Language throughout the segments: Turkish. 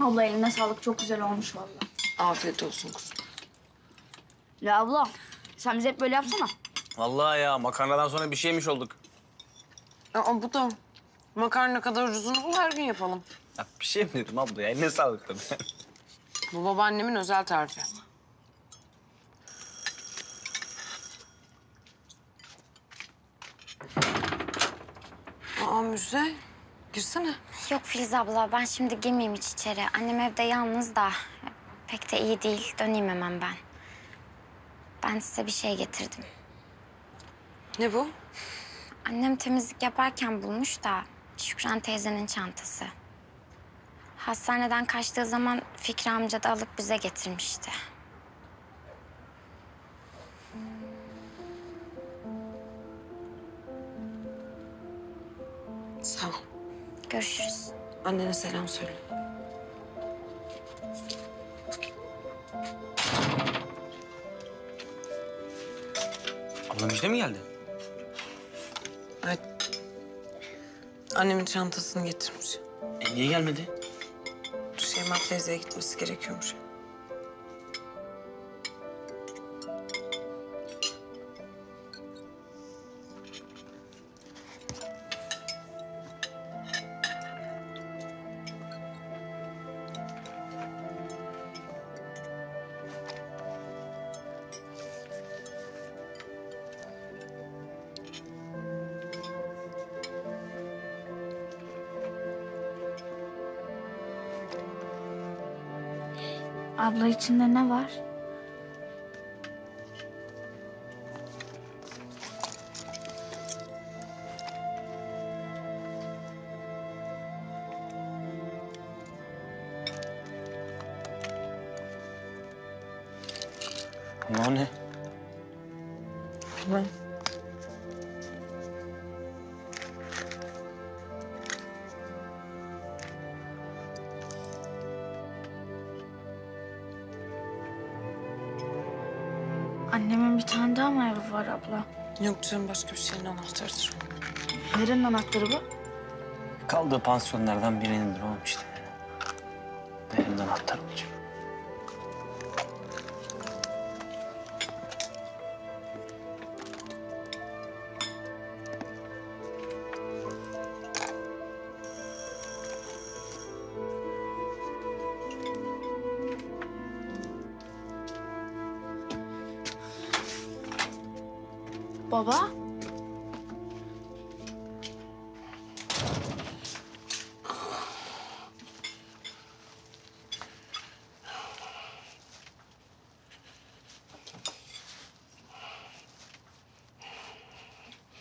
Abla eline sağlık çok güzel olmuş vallahi. Afiyet olsun kuzum. Ya abla sen bize hep böyle yapsana. Vallahi ya makarnadan sonra bir şey yemiş olduk. Aa, bu da makarna kadar ucuzunu bul her gün yapalım. Ya bir şey mi dedim abla ya? Eline sağlık tabii. Bu babaannemin özel tarifi. Aa Müjde, girsene. Yok Filiz abla ben şimdi girmeyeyim hiç içeri. Annem evde yalnız da pek de iyi değil. Döneyim hemen ben. Ben size bir şey getirdim. Ne bu? Annem temizlik yaparken bulmuş da Şükran teyzenin çantası. Hastaneden kaçtığı zaman Fikri amca da alıp bize getirmişti. Sağ ol. Görüşürüz. Annene selam söyle. Abla Müjde mi geldi? Evet. Annemin çantasını getirmiş. E niye gelmedi? Şeyma teyzeye gitmesi gerekiyormuş. Abla içinde ne var? Ama o ne? Bilmem. Annemin bir tane daha mı evi var abla? Yok canım başka bir şeyin anahtarıdır. Nerenin anahtarı bu? Kaldığı pansiyonlardan birinindir oğlum işte. Benim de anahtar olacak. Baba?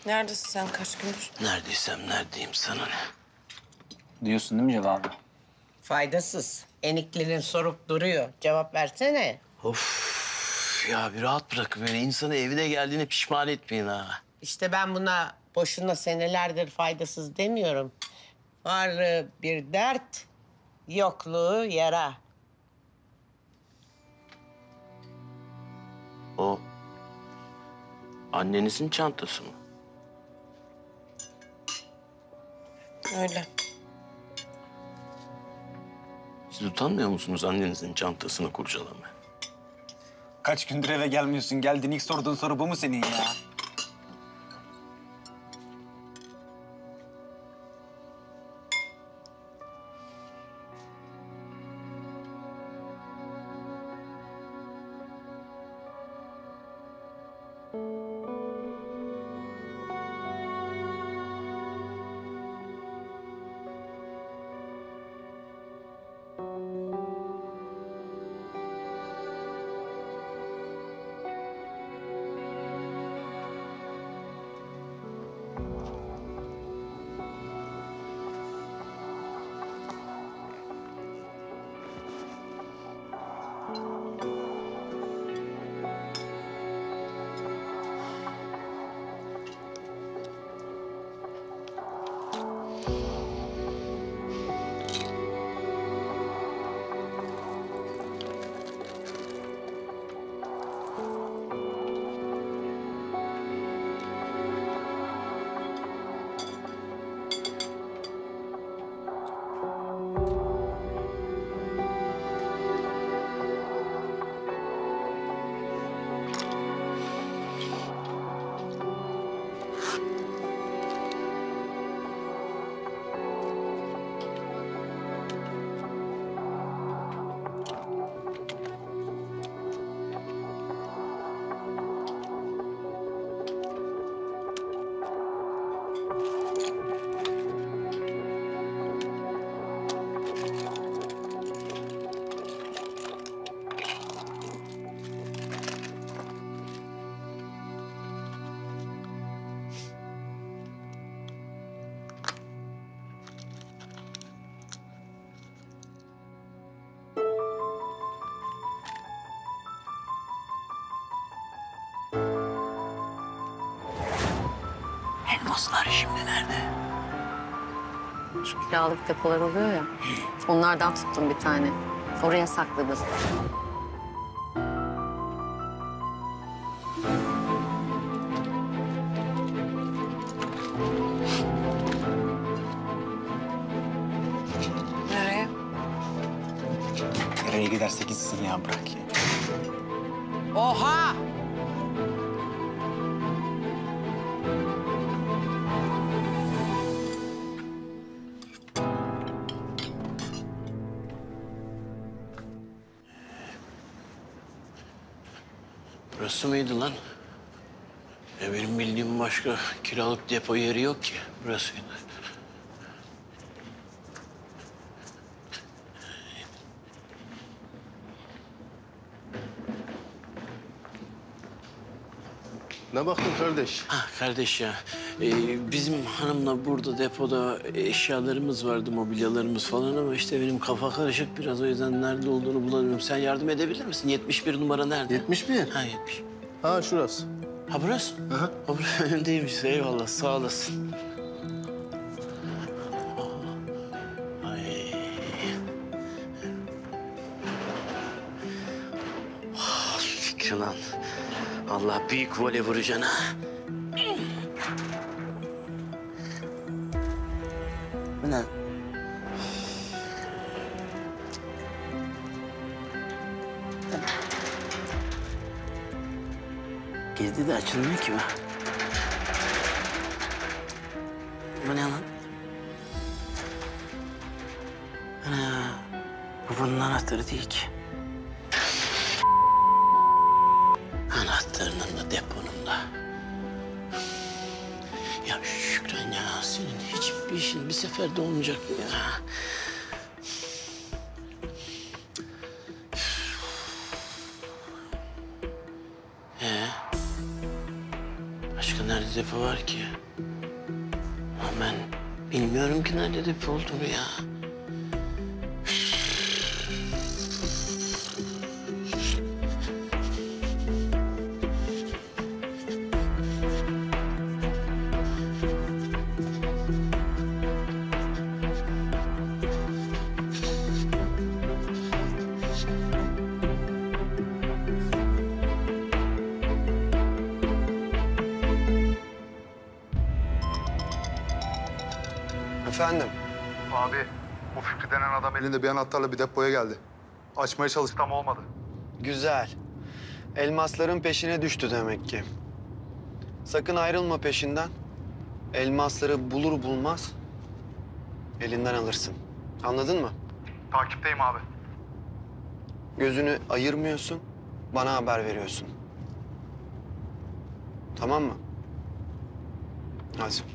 Neredesin sen kaç gündür? Neredeysem neredeyim sana ne? Diyorsun değil mi cevabı? Faydasız. Eniklerin sorup duruyor. Cevap versene. Of ya bir rahat bırakın beni. İnsanı evine geldiğine pişman etmeyin ha. İşte ben buna boşuna senelerdir faydasız demiyorum. Varlığı bir dert, yokluğu yara. O annenizin çantası mı? Öyle. Siz utanmıyor musunuz annenizin çantasını kurcalamaya? Kaç gündür eve gelmiyorsun? Geldin ilk sorduğun soru bu mu senin ya? Elmaslar şimdi nerede? Şu kiralık depolar oluyor ya. Onlardan tuttum bir tane. Oraya sakladım. Nereye? Nereye giderse gitsin ya bırak ya. Oha! Burası mıydı lan? Ya benim bildiğim başka kiralık depo yeri yok ki. Burasıydı. Ne baktın kardeş? Ha kardeş ya, ee, bizim hanımla burada depoda eşyalarımız vardı, mobilyalarımız falan ama işte benim kafa karışık biraz o yüzden nerede olduğunu bulamıyorum. Sen yardım edebilir misin? 71 numara nerede? 71. Ha 70. Ha şurası. Ha burası? Hı hı. Ha burası önündeymiş. Eyvallah sağ olasın. Ah, lan. Allah büyük voley vuracaksın ha. Girdi de açılmıyor ki bu. Bu ne lan? Ana, bu bunun anahtarı değil ki. Anahtarının da deponun da. Ya Şükran ya senin hiçbir işin bir seferde olmayacak mı ya? Depo var ki? Ama ben bilmiyorum ki nerede depo olduğunu ya. Efendim? Abi bu Fikri denen adam elinde bir anahtarla bir depoya geldi. Açmaya çalıştı ama olmadı. Güzel. Elmasların peşine düştü demek ki. Sakın ayrılma peşinden. Elmasları bulur bulmaz elinden alırsın. Anladın mı? Takipteyim abi. Gözünü ayırmıyorsun, bana haber veriyorsun. Tamam mı? Hadi.